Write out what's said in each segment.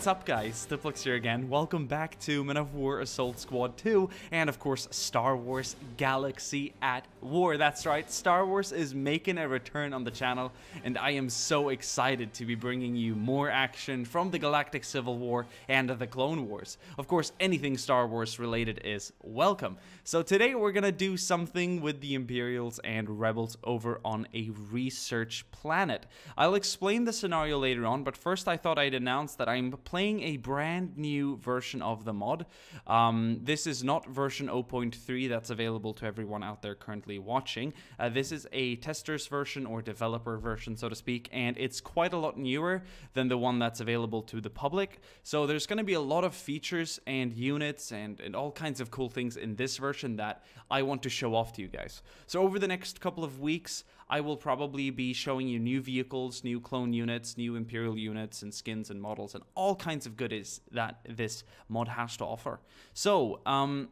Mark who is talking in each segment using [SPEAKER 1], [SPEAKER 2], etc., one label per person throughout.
[SPEAKER 1] what's up guys? Diplex here again. Welcome back to Men of War Assault Squad 2 and of course Star Wars Galaxy at War. That's right, Star Wars is making a return on the channel and I am so excited to be bringing you more action from the Galactic Civil War and the Clone Wars. Of course, anything Star Wars related is welcome. So today we're gonna do something with the Imperials and Rebels over on a research planet. I'll explain the scenario later on, but first I thought I'd announce that I'm playing a brand new version of the mod. Um, this is not version 0.3 that's available to everyone out there currently watching. Uh, this is a tester's version or developer version, so to speak, and it's quite a lot newer than the one that's available to the public. So there's going to be a lot of features and units and, and all kinds of cool things in this version that I want to show off to you guys. So over the next couple of weeks, I will probably be showing you new vehicles, new clone units, new Imperial units, and skins and models, and all kinds of goodies that this mod has to offer. So, um,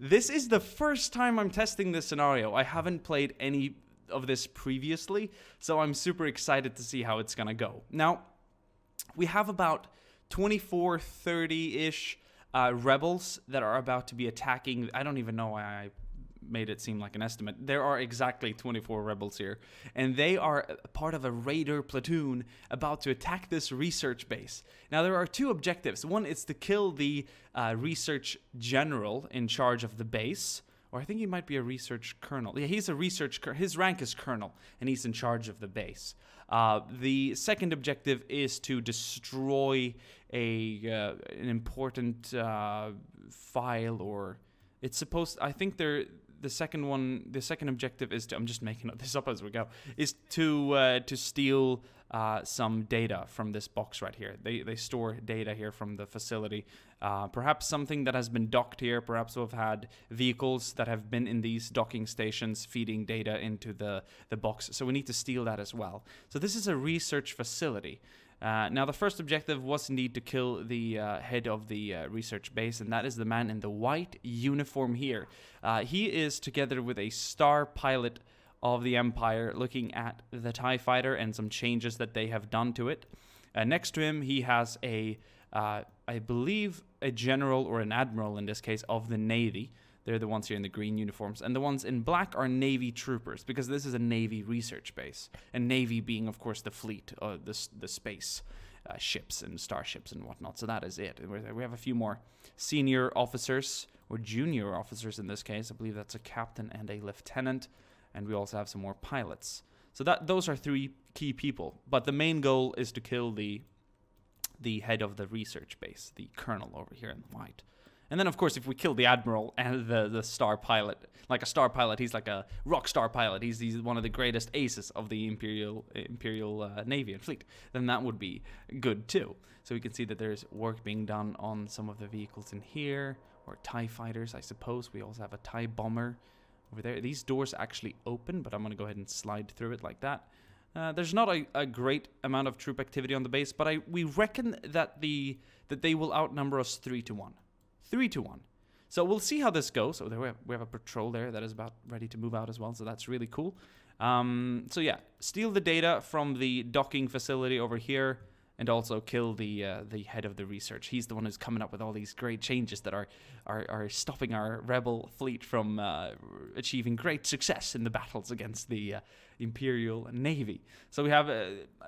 [SPEAKER 1] this is the first time I'm testing this scenario. I haven't played any of this previously, so I'm super excited to see how it's gonna go. Now, we have about 24, 30 ish uh, rebels that are about to be attacking. I don't even know why I made it seem like an estimate. There are exactly 24 rebels here, and they are part of a raider platoon about to attack this research base. Now, there are two objectives. One is to kill the uh, research general in charge of the base, or I think he might be a research colonel. Yeah, he's a research. His rank is colonel, and he's in charge of the base. Uh, the second objective is to destroy a uh, an important uh, file, or it's supposed. I think they're the second one, the second objective is to, I'm just making this up as we go, is to uh, to steal uh, some data from this box right here. They, they store data here from the facility. Uh, perhaps something that has been docked here. Perhaps we've had vehicles that have been in these docking stations feeding data into the, the box. So we need to steal that as well. So this is a research facility. Uh, now, the first objective was indeed to kill the uh, head of the uh, research base, and that is the man in the white uniform here. Uh, he is together with a star pilot of the Empire looking at the TIE fighter and some changes that they have done to it. Uh, next to him, he has a, I believe, a general or an admiral in this case of the Navy. They're the ones here in the green uniforms. And the ones in black are Navy troopers, because this is a Navy research base. And Navy being, of course, the fleet, uh, the, the space uh, ships and starships and whatnot. So that is it. We have a few more senior officers, or junior officers in this case. I believe that's a captain and a lieutenant. And we also have some more pilots. So that those are three key people. But the main goal is to kill the the head of the research base, the colonel over here in white. And then, of course, if we kill the admiral and the the star pilot, like a star pilot, he's like a rock star pilot. He's he's one of the greatest aces of the imperial imperial uh, navy and fleet. Then that would be good too. So we can see that there's work being done on some of the vehicles in here, or Tie fighters, I suppose. We also have a Tie bomber over there. These doors actually open, but I'm gonna go ahead and slide through it like that. Uh, there's not a, a, great amount of troop activity on the base, but I we reckon that the that they will outnumber us three to one three to one. So we'll see how this goes. So we have, we have a patrol there that is about ready to move out as well. So that's really cool. Um, so yeah, steal the data from the docking facility over here and also kill the uh, the head of the research. He's the one who's coming up with all these great changes that are are, are stopping our rebel fleet from uh, achieving great success in the battles against the uh, Imperial Navy. So we have uh,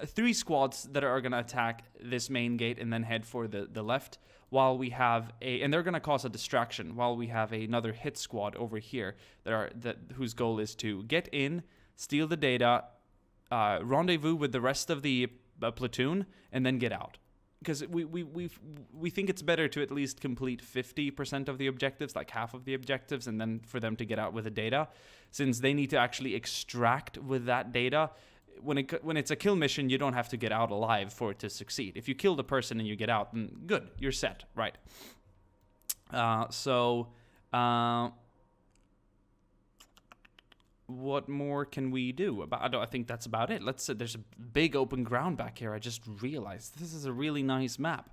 [SPEAKER 1] three squads that are going to attack this main gate and then head for the the left while we have a and they're going to cause a distraction while we have another hit squad over here that are that whose goal is to get in steal the data uh, rendezvous with the rest of the uh, platoon and then get out because we we we we think it's better to at least complete 50% of the objectives like half of the objectives and then for them to get out with the data since they need to actually extract with that data when it when it's a kill mission, you don't have to get out alive for it to succeed. If you kill the person and you get out, then good, you're set, right? Uh, so, uh, what more can we do? About I, I think that's about it. Let's. Uh, there's a big open ground back here. I just realized this is a really nice map.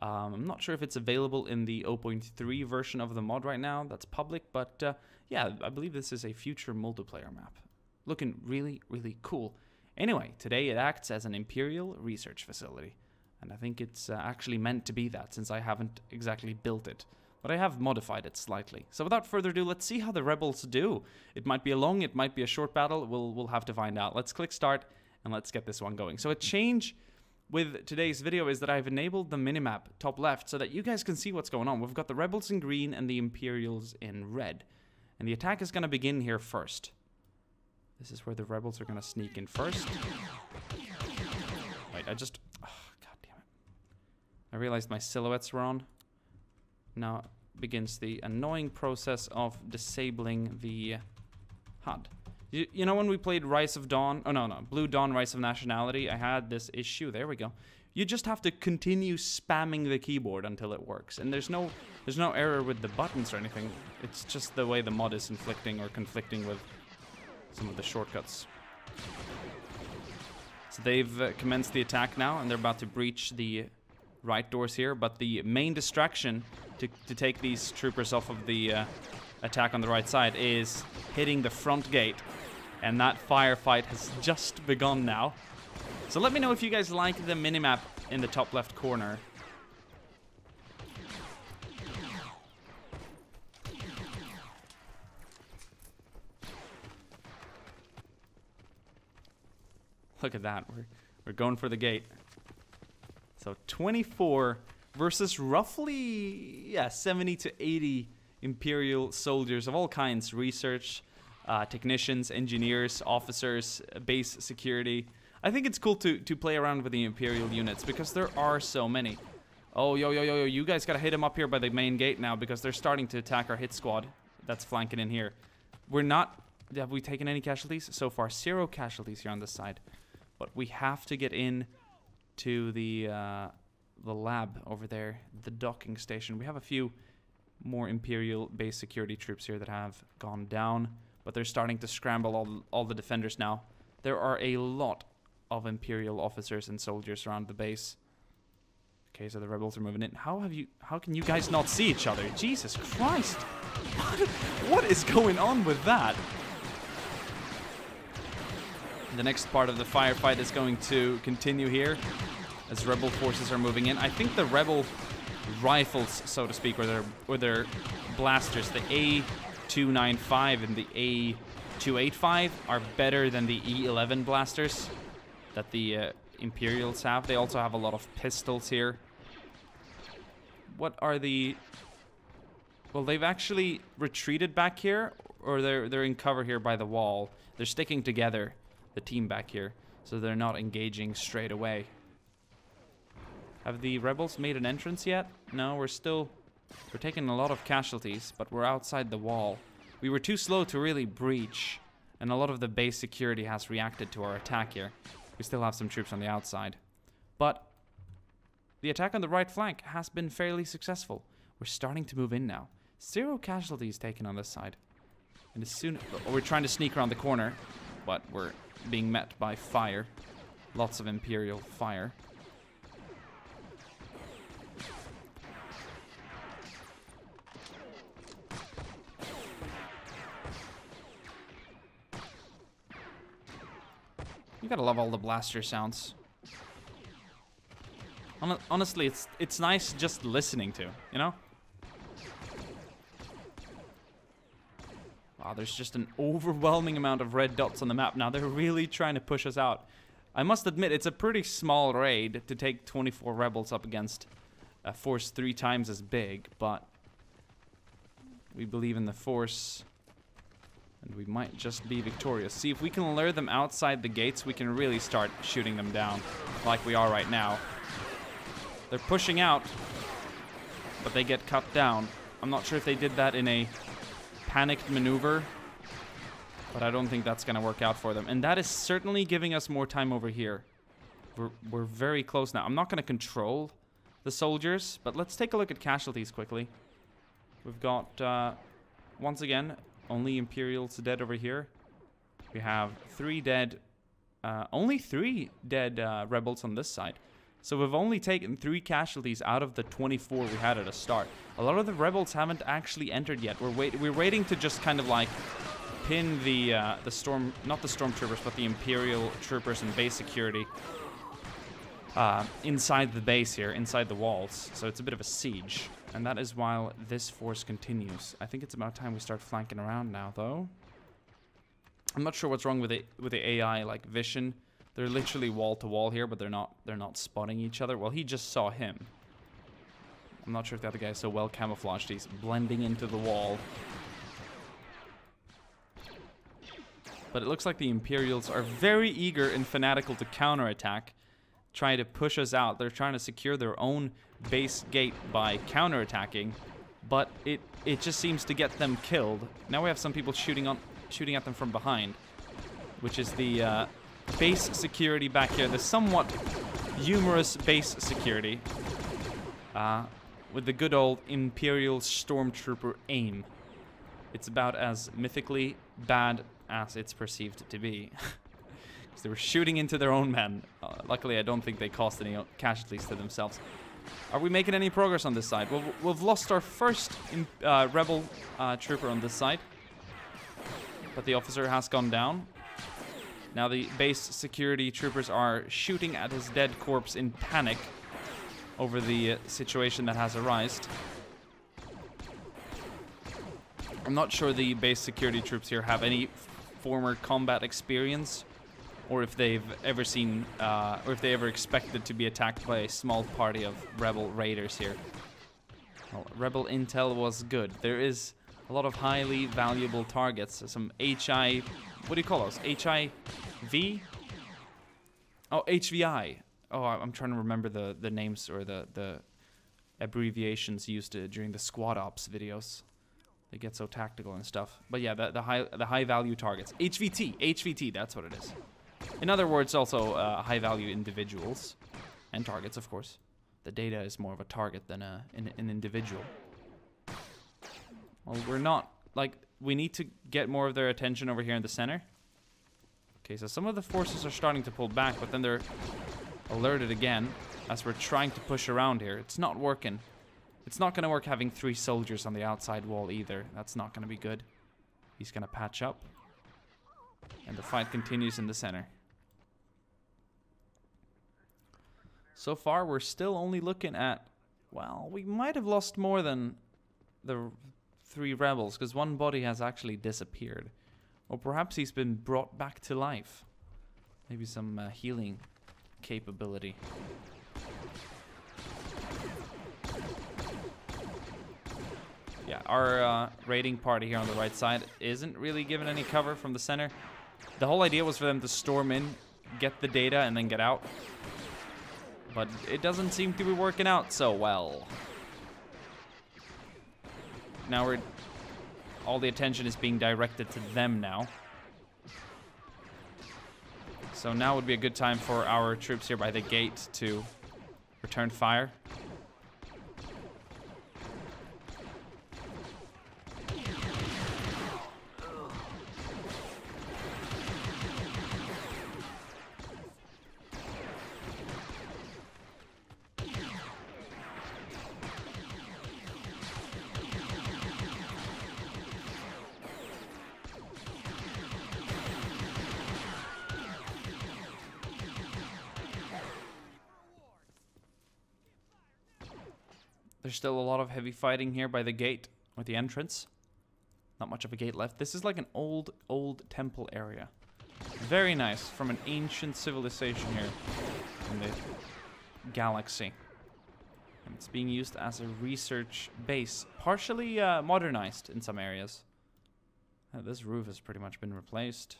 [SPEAKER 1] Um, I'm not sure if it's available in the 0.3 version of the mod right now. That's public, but uh, yeah, I believe this is a future multiplayer map. Looking really, really cool. Anyway, today it acts as an Imperial research facility. And I think it's uh, actually meant to be that since I haven't exactly built it. But I have modified it slightly. So without further ado, let's see how the rebels do. It might be a long, it might be a short battle. We'll, we'll have to find out. Let's click start and let's get this one going. So a change with today's video is that I've enabled the minimap top left so that you guys can see what's going on. We've got the rebels in green and the Imperials in red. And the attack is going to begin here first. This is where the rebels are going to sneak in first. Wait, I just... Oh, God damn it. I realized my silhouettes were on. Now begins the annoying process of disabling the HUD. You, you know when we played Rise of Dawn? Oh, no, no. Blue Dawn Rise of Nationality? I had this issue. There we go. You just have to continue spamming the keyboard until it works. And there's no there's no error with the buttons or anything. It's just the way the mod is inflicting or conflicting with some of the shortcuts. So they've uh, commenced the attack now, and they're about to breach the right doors here. But the main distraction to, to take these troopers off of the uh, attack on the right side is hitting the front gate. And that firefight has just begun now. So let me know if you guys like the minimap in the top left corner. Look at that. We're, we're going for the gate. So 24 versus roughly, yeah, 70 to 80 Imperial soldiers of all kinds. Research, uh, technicians, engineers, officers, base security. I think it's cool to, to play around with the Imperial units because there are so many. Oh, yo, yo, yo, yo, you guys gotta hit them up here by the main gate now because they're starting to attack our hit squad that's flanking in here. We're not... Have we taken any casualties? So far, zero casualties here on this side. But we have to get in to the uh, the lab over there, the docking station. We have a few more Imperial base security troops here that have gone down, but they're starting to scramble all, all the defenders now. There are a lot of Imperial officers and soldiers around the base. Okay, so the rebels are moving in. How have you? How can you guys not see each other? Jesus Christ! what is going on with that? The next part of the firefight is going to continue here as rebel forces are moving in. I think the rebel rifles, so to speak, or their or their blasters, the A295 and the A285 are better than the E11 blasters that the uh, Imperials have. They also have a lot of pistols here. What are the... Well, they've actually retreated back here, or they're, they're in cover here by the wall. They're sticking together, the team back here, so they're not engaging straight away. Have the rebels made an entrance yet? No, we're still... We're taking a lot of casualties, but we're outside the wall. We were too slow to really breach, and a lot of the base security has reacted to our attack here. We still have some troops on the outside. But the attack on the right flank has been fairly successful. We're starting to move in now. Zero casualties taken on this side. And as soon... We're trying to sneak around the corner, but we're being met by fire. Lots of Imperial fire. You gotta love all the blaster sounds. Hon honestly, it's it's nice just listening to, you know? Wow, there's just an overwhelming amount of red dots on the map. Now, they're really trying to push us out. I must admit, it's a pretty small raid to take 24 rebels up against a force three times as big, but we believe in the force and we might just be victorious. See, if we can lure them outside the gates, we can really start shooting them down like we are right now. They're pushing out, but they get cut down. I'm not sure if they did that in a panicked maneuver, but I don't think that's going to work out for them. And that is certainly giving us more time over here. We're, we're very close now. I'm not going to control the soldiers, but let's take a look at casualties quickly. We've got, uh, once again, only Imperials dead over here. We have three dead, uh, only three dead uh, rebels on this side. So we've only taken three casualties out of the 24 we had at a start. A lot of the rebels haven't actually entered yet. We're wait we're waiting to just kind of like pin the uh, the storm not the stormtroopers but the imperial troopers and base security uh, inside the base here, inside the walls. So it's a bit of a siege. And that is while this force continues. I think it's about time we start flanking around now, though. I'm not sure what's wrong with it with the AI like vision. They're literally wall to wall here, but they're not they're not spotting each other. Well, he just saw him. I'm not sure if the other guy is so well camouflaged. He's blending into the wall. But it looks like the Imperials are very eager and fanatical to counterattack, trying to push us out. They're trying to secure their own base gate by counterattacking, but it it just seems to get them killed. Now we have some people shooting on shooting at them from behind, which is the uh, base security back here. The somewhat humorous base security uh, with the good old Imperial Stormtrooper aim. It's about as mythically bad as it's perceived to be. Because they were shooting into their own men. Uh, luckily, I don't think they caused any casualties to themselves. Are we making any progress on this side? Well, we've lost our first uh, rebel uh, trooper on this side but the officer has gone down. Now the base security troopers are shooting at his dead corpse in panic over the uh, situation that has arisen. I'm not sure the base security troops here have any former combat experience or if they've ever seen uh, or if they ever expected to be attacked by a small party of rebel raiders here. Well, rebel intel was good. There is a lot of highly valuable targets. Some HI, what do you call those? HIV? Oh, HVI. Oh, I'm trying to remember the, the names or the, the abbreviations used to, during the squad ops videos. They get so tactical and stuff. But yeah, the, the high the high value targets. HVT, HVT, that's what it is. In other words, also uh, high value individuals and targets, of course. The data is more of a target than a, an, an individual. Well, we're not, like, we need to get more of their attention over here in the center. Okay, so some of the forces are starting to pull back, but then they're alerted again as we're trying to push around here. It's not working. It's not going to work having three soldiers on the outside wall either. That's not going to be good. He's going to patch up. And the fight continues in the center. So far, we're still only looking at... Well, we might have lost more than the three rebels, because one body has actually disappeared. Or perhaps he's been brought back to life. Maybe some uh, healing capability. Yeah, our uh, raiding party here on the right side isn't really given any cover from the center. The whole idea was for them to storm in, get the data, and then get out. But it doesn't seem to be working out so well now we're all the attention is being directed to them now. So now would be a good time for our troops here by the gate to return fire. Still a lot of heavy fighting here by the gate, or the entrance. Not much of a gate left. This is like an old, old temple area. Very nice, from an ancient civilization here in the galaxy. And it's being used as a research base, partially uh, modernized in some areas. Uh, this roof has pretty much been replaced.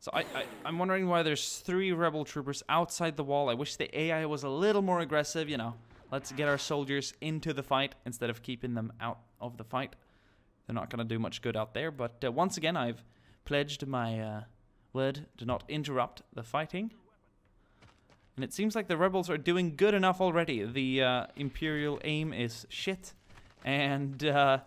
[SPEAKER 1] So I, I, I'm wondering why there's three rebel troopers outside the wall. I wish the AI was a little more aggressive, you know. Let's get our soldiers into the fight instead of keeping them out of the fight. They're not going to do much good out there. But uh, once again, I've pledged my uh, word to not interrupt the fighting. And it seems like the rebels are doing good enough already. The uh, Imperial aim is shit. And uh,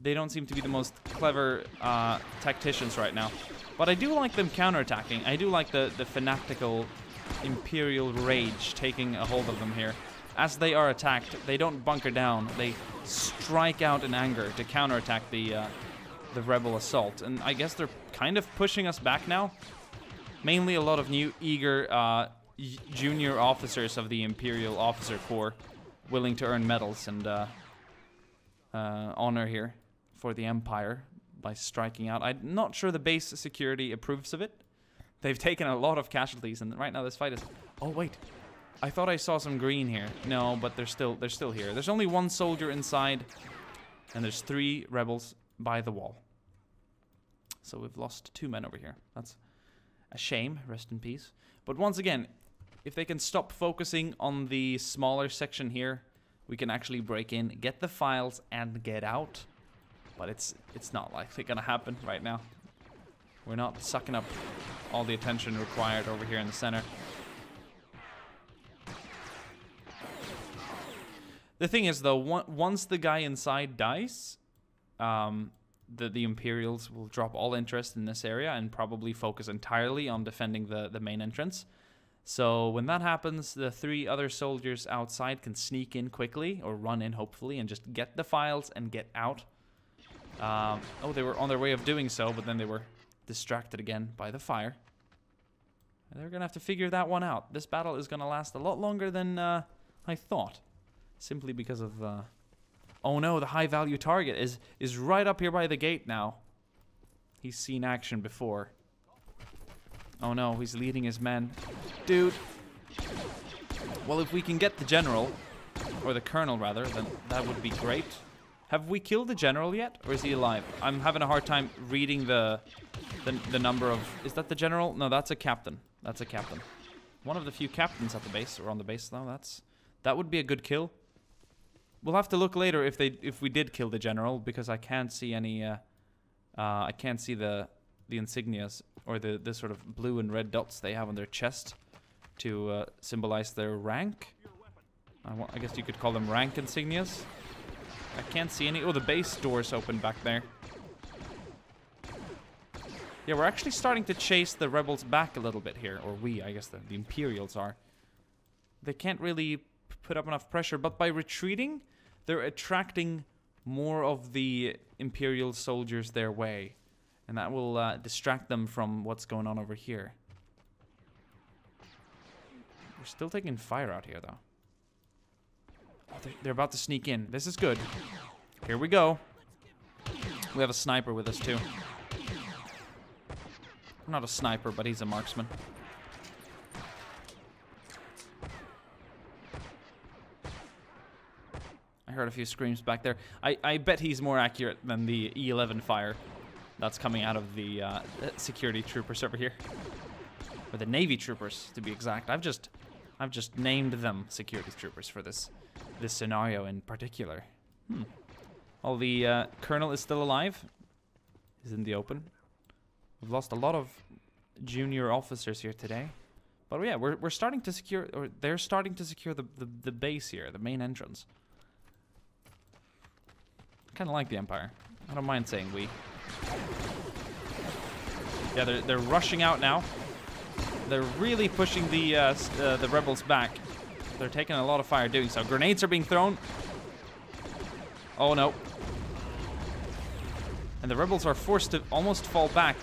[SPEAKER 1] they don't seem to be the most clever uh, tacticians right now. But I do like them counterattacking. I do like the, the fanatical Imperial rage taking a hold of them here as they are attacked, they don't bunker down. They strike out in anger to counterattack the uh, the rebel assault. And I guess they're kind of pushing us back now. Mainly a lot of new eager uh, junior officers of the Imperial Officer Corps willing to earn medals and uh, uh, honor here for the Empire by striking out. I'm not sure the base security approves of it. They've taken a lot of casualties, and right now this fight is... Oh, wait. I thought I saw some green here. No, but they're still they're still here. There's only one soldier inside, and there's three rebels by the wall. So we've lost two men over here. That's a shame. Rest in peace. But once again, if they can stop focusing on the smaller section here, we can actually break in, get the files, and get out. But it's it's not likely gonna happen right now. We're not sucking up all the attention required over here in the center. The thing is, though, once the guy inside dies, um, the the Imperials will drop all interest in this area and probably focus entirely on defending the the main entrance. So when that happens, the three other soldiers outside can sneak in quickly or run in hopefully and just get the files and get out. Um, oh, they were on their way of doing so, but then they were distracted again by the fire. And they're gonna have to figure that one out. This battle is gonna last a lot longer than uh, I thought simply because of... Uh, oh no, the high value target is, is right up here by the gate now. He's seen action before. Oh no, he's leading his men. Dude. Well, if we can get the general, or the colonel rather, then that would be great. Have we killed the general yet, or is he alive? I'm having a hard time reading the, the, the number of... Is that the general? No, that's a captain. That's a captain. One of the few captains at the base, or on the base though. That's That would be a good kill. We'll have to look later if they if we did kill the general because I can't see any. Uh, uh, I can't see the the insignias or the the sort of blue and red dots they have on their chest to uh, symbolize their rank. I, I guess you could call them rank insignias. I can't see any. Oh, the base door's open back there. Yeah, we're actually starting to chase the rebels back a little bit here. Or we, I guess the, the Imperials are. They can't really put up enough pressure. But by retreating, they're attracting more of the Imperial soldiers their way. And that will uh, distract them from what's going on over here. We're still taking fire out here, though. Oh, they're, they're about to sneak in. This is good. Here we go. We have a sniper with us, too. Not a sniper, but he's a marksman. Heard a few screams back there. I, I bet he's more accurate than the E11 fire that's coming out of the uh, security troopers over here. Or the Navy troopers, to be exact. I've just I've just named them security troopers for this this scenario in particular. Hmm. Well, the uh, colonel is still alive. He's in the open. We've lost a lot of junior officers here today. But yeah, we're, we're starting to secure, or they're starting to secure the, the, the base here, the main entrance kind of like the Empire. I don't mind saying we. Yeah, they're, they're rushing out now. They're really pushing the uh, uh, the rebels back. They're taking a lot of fire doing so. Grenades are being thrown. Oh no. And the rebels are forced to almost fall back.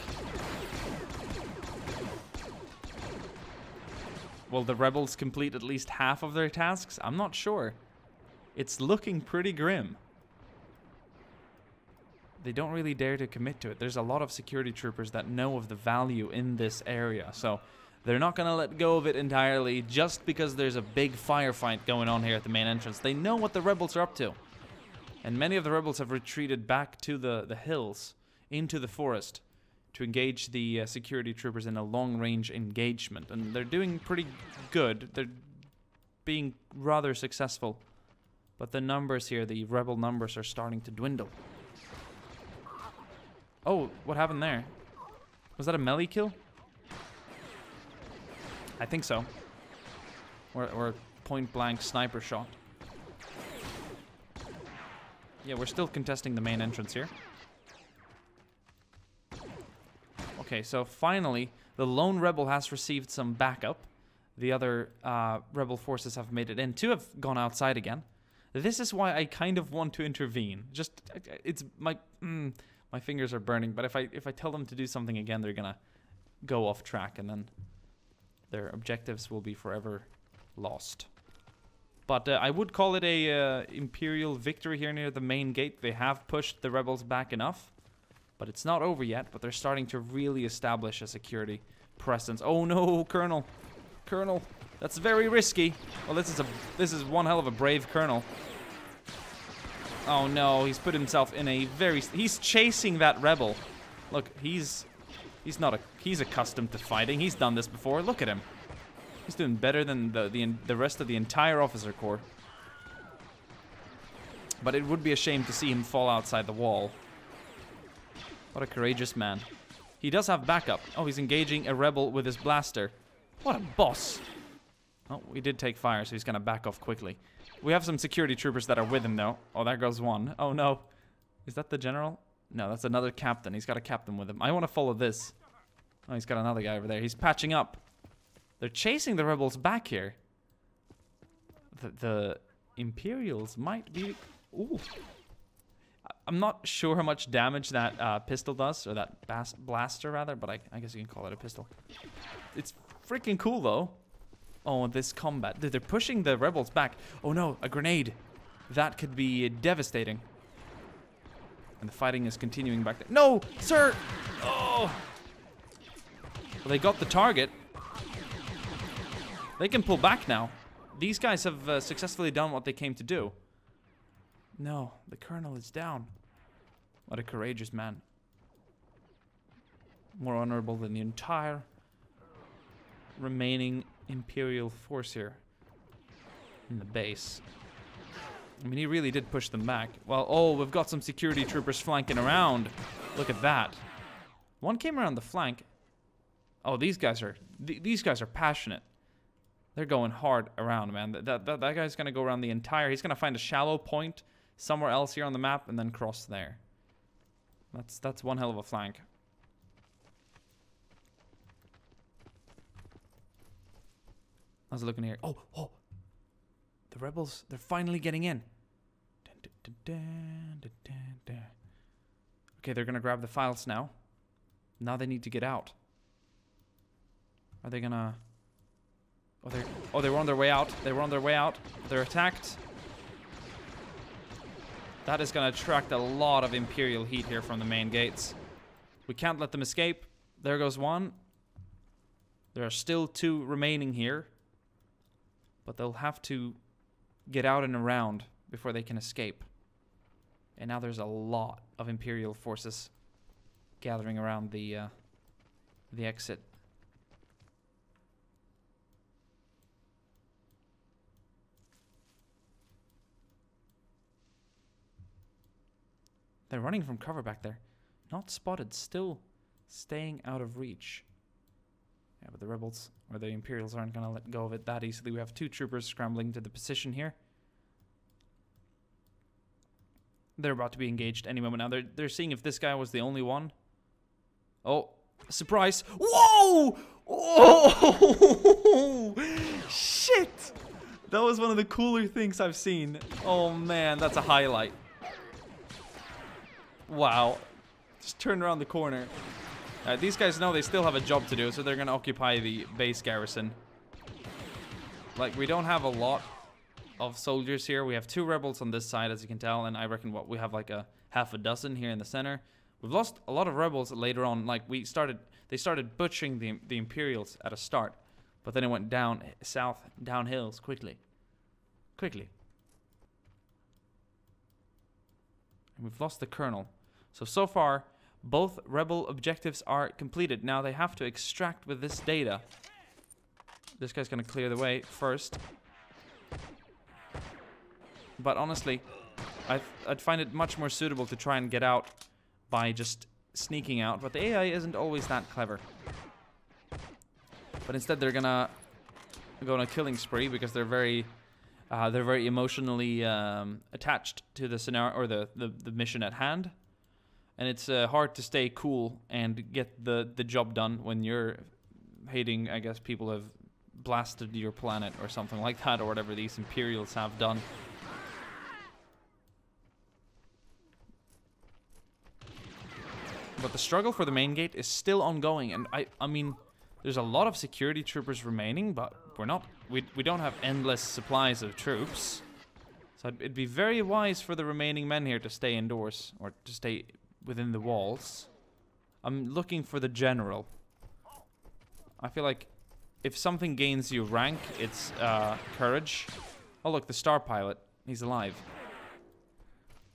[SPEAKER 1] Will the rebels complete at least half of their tasks? I'm not sure. It's looking pretty grim they don't really dare to commit to it. There's a lot of security troopers that know of the value in this area, so they're not going to let go of it entirely just because there's a big firefight going on here at the main entrance. They know what the rebels are up to. And many of the rebels have retreated back to the, the hills, into the forest, to engage the uh, security troopers in a long-range engagement. And they're doing pretty good. They're being rather successful. But the numbers here, the rebel numbers, are starting to dwindle. Oh, what happened there? Was that a melee kill? I think so. Or, or point blank sniper shot. Yeah, we're still contesting the main entrance here. Okay, so finally, the lone rebel has received some backup. The other uh, rebel forces have made it in. Two have gone outside again. This is why I kind of want to intervene. Just, it's my... Mm, my fingers are burning. But if I if I tell them to do something again, they're gonna go off track, and then their objectives will be forever lost. But uh, I would call it a uh, Imperial victory here near the main gate. They have pushed the rebels back enough. But it's not over yet, but they're starting to really establish a security presence. Oh no, Colonel. Colonel. That's very risky. Well, this is a this is one hell of a brave Colonel. Oh no, he's put himself in a very... He's chasing that rebel. Look, he's... He's not a... He's accustomed to fighting. He's done this before. Look at him. He's doing better than the, the, the rest of the entire officer corps. But it would be a shame to see him fall outside the wall. What a courageous man. He does have backup. Oh, he's engaging a rebel with his blaster. What a boss. Oh, we did take fire, so he's going to back off quickly. We have some security troopers that are with him, though. Oh, there goes one. Oh, no. Is that the general? No, that's another captain. He's got a captain with him. I want to follow this. Oh, he's got another guy over there. He's patching up. They're chasing the rebels back here. The, the Imperials might be... Ooh. I'm not sure how much damage that uh, pistol does, or that blaster, rather, but I, I guess you can call it a pistol. It's freaking cool, though. Oh, this combat. They're pushing the rebels back. Oh no, a grenade. That could be devastating. And the fighting is continuing back there. No, sir! Oh! Well, they got the target. They can pull back now. These guys have uh, successfully done what they came to do. No, the colonel is down. What a courageous man. More honorable than the entire remaining Imperial force here in the base. I mean, he really did push them back. Well, oh, we've got some security troopers flanking around. Look at that. One came around the flank. Oh, these guys are th these guys are passionate. They're going hard around, man. That, that, that guy's going to go around the entire... He's going to find a shallow point somewhere else here on the map and then cross there. That's, that's one hell of a flank. How's it looking here? Oh, oh. The rebels, they're finally getting in. Okay, they're to grab the files now. Now they need to get out. Are they to... Oh, they oh, they were on their way out. They were on their way out. They're attacked. That is to attract a lot of Imperial heat here from the main gates. We can't let them escape. There goes one. There are still two remaining here. But they'll have to get out and around before they can escape. And now there's a lot of Imperial forces gathering around the uh, the exit. They're running from cover back there. Not spotted, still staying out of reach. Yeah, but the rebels or the Imperials aren't going to let go of it that easily. We have two troopers scrambling to the position here. They're about to be engaged any moment now. They're, they're seeing if this guy was the only one. Oh, surprise. Whoa! Oh! Shit! That was one of the cooler things I've seen. Oh man, that's a highlight. Wow. Just turn around the corner. Uh, these guys know they still have a job to do, so they're going to occupy the base garrison. Like, we don't have a lot of soldiers here. We have two rebels on this side, as you can tell, and I reckon what we have like a half a dozen here in the center. We've lost a lot of rebels later on. Like, we started, they started butchering the, the Imperials at a start, but then it went down south, down hills quickly. Quickly. And we've lost the colonel. So, so far, both rebel objectives are completed. Now they have to extract with this data. This guy's to clear the way first. But honestly, i I'd find it much more suitable to try and get out by just sneaking out. But the AI isn't always that clever. But instead they're gonna go on a killing spree because they're very uh, they're very emotionally um, attached to the scenario or the, the, the mission at hand and it's uh, hard to stay cool and get the the job done when you're hating. I guess people have blasted your planet or something like that, or whatever these Imperials have done. But the struggle for the main gate is still ongoing, and I I mean, There's a lot of security troopers remaining, but we're not. We we don't have endless supplies of troops. So it'd be very wise for the remaining men here to stay indoors or to stay within the walls. I'm looking for the general. I feel like if something gains you rank, it's uh, courage. Oh look, the star pilot. He's alive.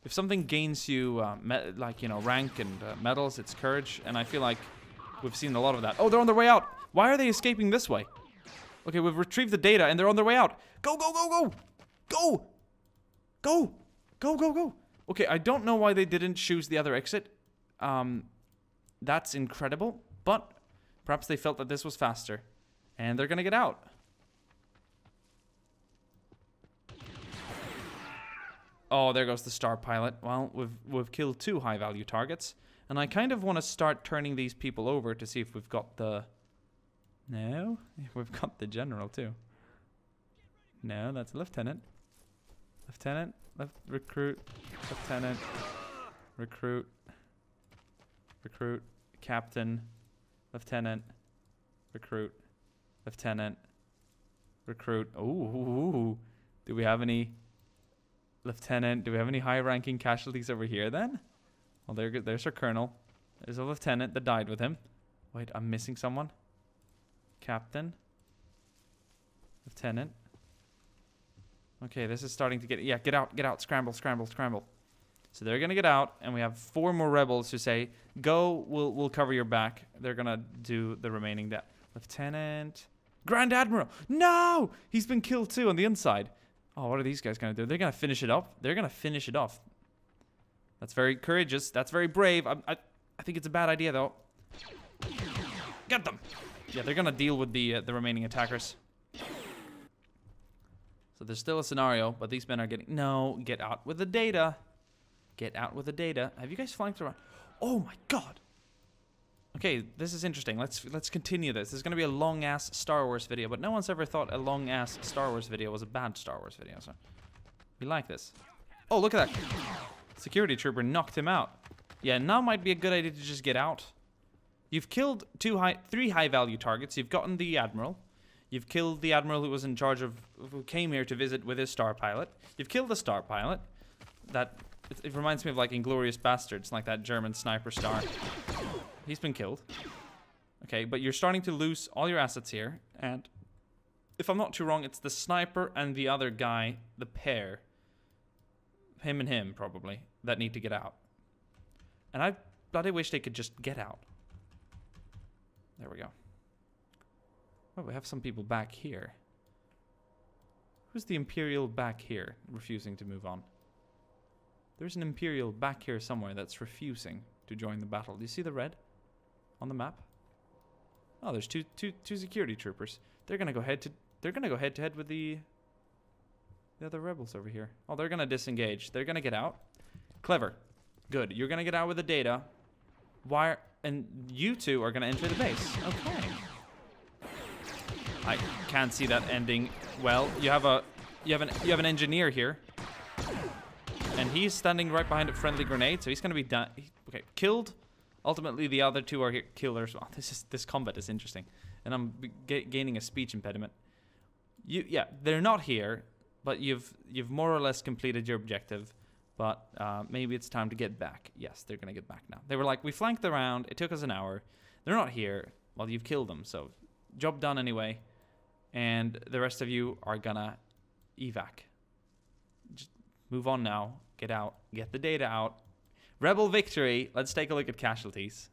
[SPEAKER 1] If something gains you, uh, like, you know, rank and uh, medals, it's courage. And I feel like we've seen a lot of that. Oh, they're on their way out. Why are they escaping this way? Okay, we've retrieved the data and they're on their way out. Go, go, go, go! Go! Go! Go, go, go! Okay, I don't know why they didn't choose the other exit. Um, that's incredible. But perhaps they felt that this was faster. And they're gonna get out. Oh, there goes the star pilot. Well, we've we've killed two high value targets. And I kind of want to start turning these people over to see if we've got the No, we've got the general too. No, that's a lieutenant. Lieutenant, left recruit, lieutenant, recruit, recruit, captain, lieutenant, recruit, lieutenant, recruit. Ooh, do we have any Lieutenant. Do we have any high-ranking casualties over here then? Well, there, there's our colonel. There's a lieutenant that died with him. Wait, I'm missing someone. Captain. Lieutenant. Okay, this is starting to get... Yeah, get out, get out. Scramble, scramble, scramble. So they're going to get out, and we have four more rebels who say, Go, we'll, we'll cover your back. They're going to do the remaining... death. Lieutenant... Grand Admiral! No! He's been killed too on the inside. Oh, what are these guys going to do? They're going to finish it off. They're going to finish it off. That's very courageous. That's very brave. I, I, I think it's a bad idea, though. Get them! Yeah, they're going to deal with the, uh, the remaining attackers. So there's still a scenario, but these men are getting... No, get out with the data. Get out with the data. Have you guys flanked around? Oh my god! Okay, this is interesting. Let's let's continue this. This is going to be a long ass Star Wars video, but no one's ever thought a long ass Star Wars video was a bad Star Wars video. So we like this. Oh, look at that! Security trooper knocked him out. Yeah, now might be a good idea to just get out. You've killed two high, three high value targets. You've gotten the admiral. You've killed the admiral who was in charge of, who came here to visit with his star pilot. You've killed the star pilot. That it, it reminds me of like Inglourious Basterds, like that German sniper star. He's been killed. Okay, but you're starting to lose all your assets here. And if I'm not too wrong, it's the sniper and the other guy, the pair. Him and him, probably, that need to get out. And I bloody wish they could just get out. There we go. Oh, we have some people back here. Who's the Imperial back here, refusing to move on? There's an Imperial back here somewhere that's refusing to join the battle. Do you see the red? on the map? Oh, there's two, two, two security troopers. They're gonna go head to they're gonna go head to head with the the other rebels over here. Oh, they're gonna disengage. They're gonna get out. Clever. Good. You're gonna get out with the data. Why? And you two are gonna enter the base. Okay. I can't see that ending well. You have a you have an you have an engineer here. And he's standing right behind a friendly grenade, so he's gonna be done. Okay, killed Ultimately, the other two are killers. Oh, this is this combat is interesting, and I'm gaining a speech impediment. You, yeah, they're not here, but you've you've more or less completed your objective. But uh, maybe it's time to get back. Yes, they're gonna get back now. They were like, we flanked around. It took us an hour. They're not here. Well, you've killed them, so job done anyway. And the rest of you are gonna evac. Just move on now. Get out. Get the data out Rebel victory. Let's take a look at casualties.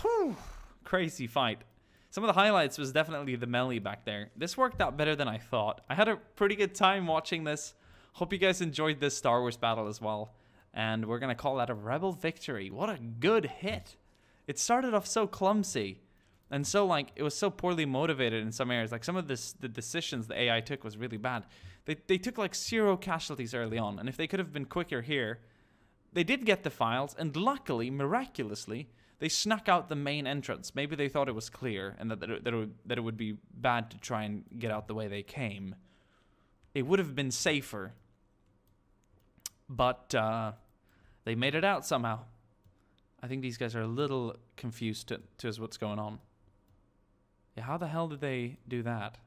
[SPEAKER 1] Whew. Crazy fight. Some of the highlights was definitely the melee back there. This worked out better than I thought. I had a pretty good time watching this. Hope you guys enjoyed this Star Wars battle as well. And we're going to call that a Rebel victory. What a good hit. It started off so clumsy. And so, like, it was so poorly motivated in some areas. Like, some of this, the decisions the AI took was really bad. They, they took, like, zero casualties early on. And if they could have been quicker here, they did get the files, and luckily, miraculously, they snuck out the main entrance. Maybe they thought it was clear and that, that, it, that, it would, that it would be bad to try and get out the way they came. It would have been safer. But uh, they made it out somehow. I think these guys are a little confused to, to what's going on. Yeah, how the hell did they do that?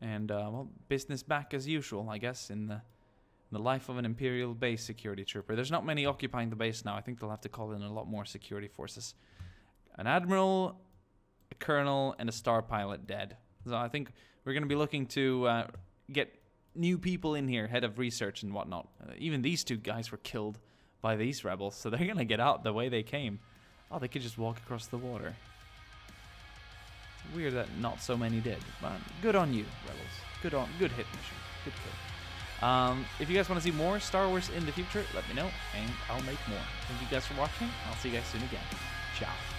[SPEAKER 1] And uh, well, business back as usual, I guess, in the in the life of an Imperial base security trooper. There's not many occupying the base now. I think they'll have to call in a lot more security forces. An admiral, a colonel, and a star pilot dead. So I think we're going to be looking to uh, get new people in here, head of research and whatnot. Uh, even these two guys were killed by these rebels, so they're going to get out the way they came. Oh, they could just walk across the water. Weird that not so many did, but good on you, rebels. Good on, good hit mission, good kill. Um, if you guys want to see more Star Wars in the future, let me know, and I'll make more. Thank you guys for watching. I'll see you guys soon again. Ciao.